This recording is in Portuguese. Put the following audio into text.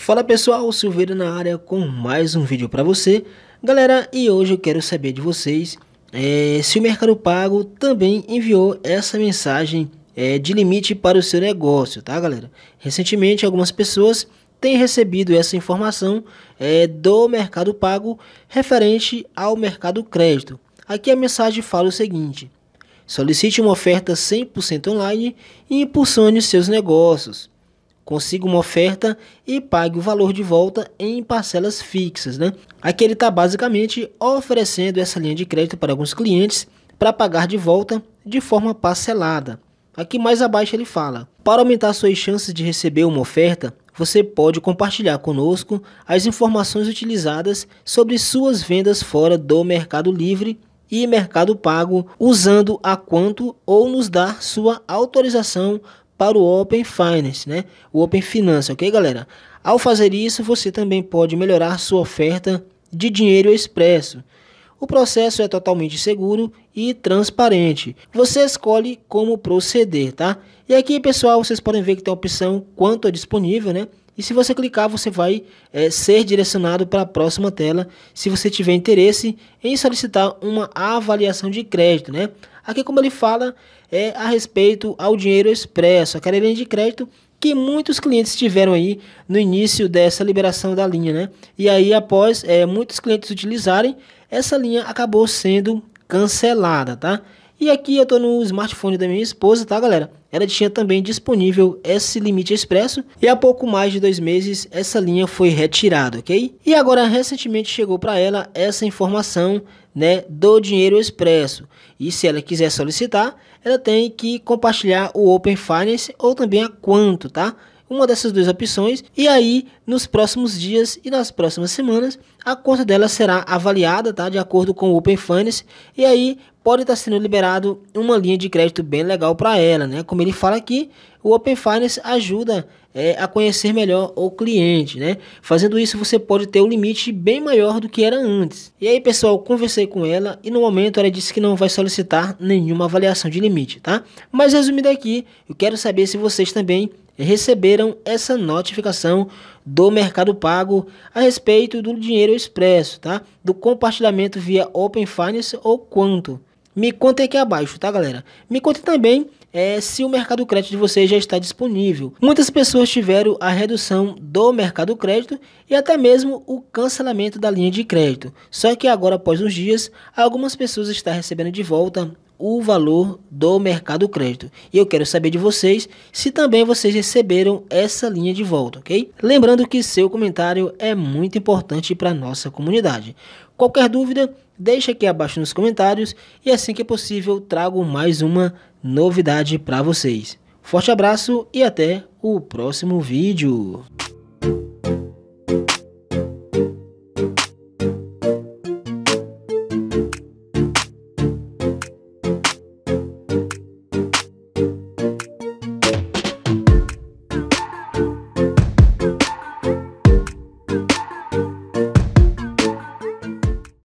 Fala pessoal, Silveira na área com mais um vídeo para você. Galera, e hoje eu quero saber de vocês é, se o Mercado Pago também enviou essa mensagem é, de limite para o seu negócio, tá galera? Recentemente algumas pessoas têm recebido essa informação é, do Mercado Pago referente ao Mercado Crédito. Aqui a mensagem fala o seguinte, solicite uma oferta 100% online e impulsione seus negócios consiga uma oferta e pague o valor de volta em parcelas fixas, né? Aqui ele está basicamente oferecendo essa linha de crédito para alguns clientes para pagar de volta de forma parcelada. Aqui mais abaixo ele fala: para aumentar suas chances de receber uma oferta, você pode compartilhar conosco as informações utilizadas sobre suas vendas fora do Mercado Livre e Mercado Pago usando a quanto ou nos dar sua autorização para o Open Finance, né? O Open Finance, ok, galera? Ao fazer isso, você também pode melhorar sua oferta de dinheiro expresso. O processo é totalmente seguro e transparente. Você escolhe como proceder, tá? E aqui, pessoal, vocês podem ver que tem a opção quanto é disponível, né? E se você clicar, você vai é, ser direcionado para a próxima tela se você tiver interesse em solicitar uma avaliação de crédito, né? Aqui, como ele fala, é a respeito ao dinheiro expresso, aquela linha de crédito que muitos clientes tiveram aí no início dessa liberação da linha, né? E aí, após é, muitos clientes utilizarem, essa linha acabou sendo cancelada, tá? E aqui eu estou no smartphone da minha esposa, tá, galera? Ela tinha também disponível esse limite expresso e há pouco mais de dois meses essa linha foi retirada, ok? E agora recentemente chegou para ela essa informação né, do dinheiro expresso. E se ela quiser solicitar, ela tem que compartilhar o Open Finance ou também a Quanto, tá? Uma dessas duas opções e aí nos próximos dias e nas próximas semanas a conta dela será avaliada, tá? De acordo com o Open Finance e aí pode estar sendo liberado uma linha de crédito bem legal para ela, né? Como ele fala aqui, o Open Finance ajuda é, a conhecer melhor o cliente, né? Fazendo isso, você pode ter um limite bem maior do que era antes. E aí, pessoal, conversei com ela e no momento ela disse que não vai solicitar nenhuma avaliação de limite, tá? Mas resumindo aqui, eu quero saber se vocês também receberam essa notificação do Mercado Pago a respeito do dinheiro expresso, tá? Do compartilhamento via Open Finance ou quanto. Me contem aqui abaixo, tá galera? Me conte também é, se o mercado crédito de vocês já está disponível. Muitas pessoas tiveram a redução do mercado crédito e até mesmo o cancelamento da linha de crédito. Só que agora, após uns dias, algumas pessoas estão recebendo de volta o valor do mercado crédito. E eu quero saber de vocês se também vocês receberam essa linha de volta, ok? Lembrando que seu comentário é muito importante para nossa comunidade. Qualquer dúvida, deixa aqui abaixo nos comentários e assim que possível trago mais uma novidade para vocês. Forte abraço e até o próximo vídeo.